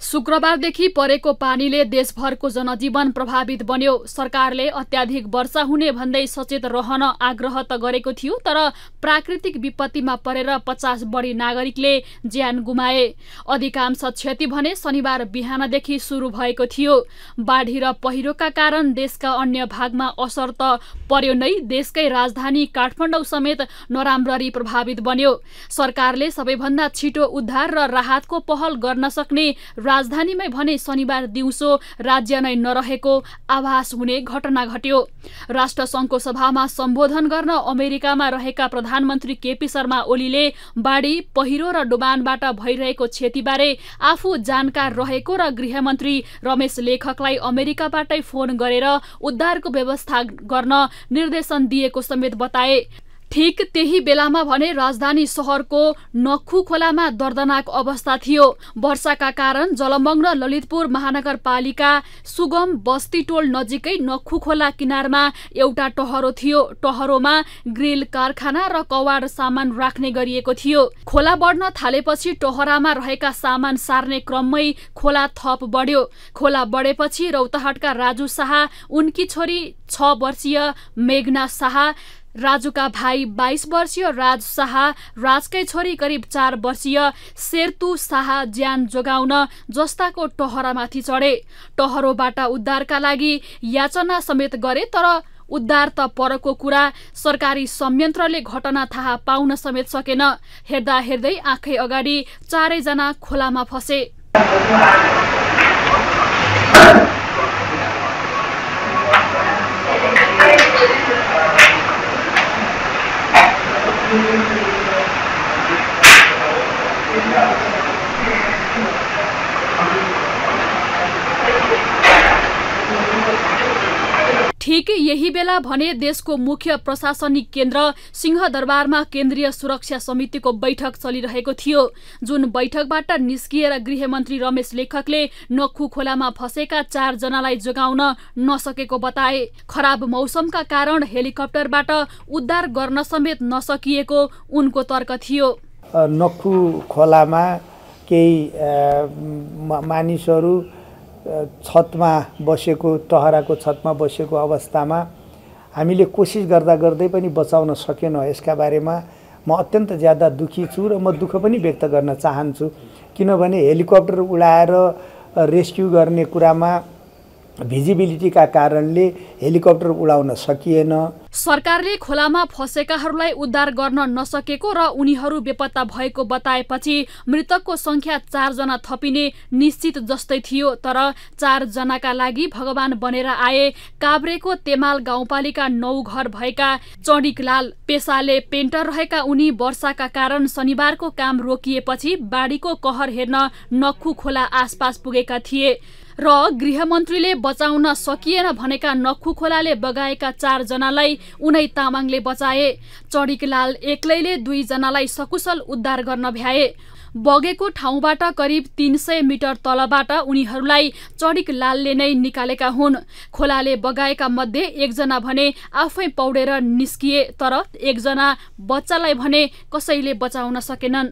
शुक्रबारदेखि परेको पानीले देशभरको जनजीवन प्रभावित बन्यो। सरकारले अत्याधिक वर्षा हुने भन्दै सचेत रहन आग्रह त गरेको थियो तर प्राकृतिक विपत्तिमा परेर पचास बढी नागरिकले ज्यान गुमाए। अधिकांश क्षति भने शनिबार बिहानदेखि सुरु भएको थियो। बाढी र पहिरोका कारण देशका अन्य भागमा असर त पर्यो नै देशकै राजधानी काठमाडौँ समेत नराम्ररी प्रभावित बन्यो। सरकारले सबैभन्दा छिटो उद्धार र राहतको पहल गर्न सक्ने राजधानीमै भने शनिबार दिउँसो राज्य नै नरहेको आभास हुने घटना घट्यो। राष्ट्रसङ्घको सभामा सम्बोधन गर्न अमेरिकामा रहेका प्रधानमन्त्री केपी शर्मा ओलीले बाढी पहिरो र डुबानबाट भइरहेको क्षतिबारे आफू जानकार रहेको र गृहमन्त्री रमेश लेखकलाई अमेरिकाबाटै फोन गरेर उद्धारको व्यवस्था गर्न निर्देशन दिएको समेत बताए। ठिक त्यही बेलामा भने राजधानी सहरको नखु खोलामा दर्दनाक अवस्था थियो। वर्षाका कारण जलमग्न ललितपुर महानगरपालिका सुगम बस्ती टोल नजिकै नखु खोला किनारमा एउटा टहरो थियो। टहरोमा ग्रिल कारखाना र कवाड सामान राख्ने गरिएको थियो। खोला बढ्न थालेपछि टहरामा रहेका सामान सार्ने क्रममै खोला थप बढ्यो। खोला बढेपछि रौतहटका राजु शाह उनकी छोरी छ वर्षीय मेघना शाह राजुका भाइ बाइस वर्षीय राज शाह राजकै छोरी करिब चार वर्षीय शेरतु शाह ज्यान जोगाउन जस्ताको टहरामाथि चढे। टहरोबाट उद्धारका लागि याचना समेत गरे तर उद्धार त परको कुरा। सरकारी संयन्त्रले घटना थाहा पाउन समेत सकेन। हेर्दा हेर्दै आँखै अगाडि चारैजना खोलामा फसे। Thank you. ठिक यही बेला भने देशको मुख्य प्रशासनिक केन्द्र सिंहदरबारमा केन्द्रीय सुरक्षा समितिको बैठक चलिरहेको थियो। जुन बैठकबाट निस्किएर गृहमन्त्री रमेश लेखकले नखु खोलामा फसेका चारजनालाई जोगाउन नसकेको बताए। खराब मौसमका कारण हेलिकप्टरबाट उद्धार गर्न समेत नसकिएको उनको तर्क थियो। नखु खोलामा केही मानिसहरू छतमा बसेको टहराको छतमा बसेको अवस्थामा हामीले कोसिस गर्दा गर्दै पनि बचाउन सकेनौँ यसका बारेमा म अत्यन्त ज्यादा दुःखी छु र म दुःख पनि व्यक्त गर्न चाहन्छु। किनभने हेलिकप्टर उडाएर रेस्क्यु गर्ने कुरामा भिजिबिलिटीका कारणले हेलिकप्टर उडाउन सकिएन। सरकारले खोलामा फसेकाहरूलाई उद्धार गर्न नसकेको र उनीहरू बेपत्ता भएको बताएपछि मृतकको संख्या चारजना थपिने निश्चित जस्तै थियो तर चारजनाका लागि भगवान बनेर आए काभ्रेको तेमाल गाउँपालिका नौ घर भएका चडिकलाल पेसाले पेन्टर रहेका उनी वर्षाका कारण शनिबारको काम रोकिएपछि बाढीको कहर हेर्न नखु खोला आसपास पुगेका थिए र गृहमन्त्रीले बचाउन सकिएन भनेका नखु खोलाले बगाएका चारजनालाई उनै तामाङले बचाए। चडिकलाल एक्लैले दुईजनालाई सकुशल उद्धार गर्न भ्याए। बगेको ठाउँबाट करिब तिन सय मिटर तलबाट उनीहरूलाई चडिक लालले नै निकालेका हुन्। खोलाले बगाएका मध्ये एकजना भने आफै पौडेर निस्किए तर एकजना बच्चालाई भने कसैले बचाउन सकेनन्।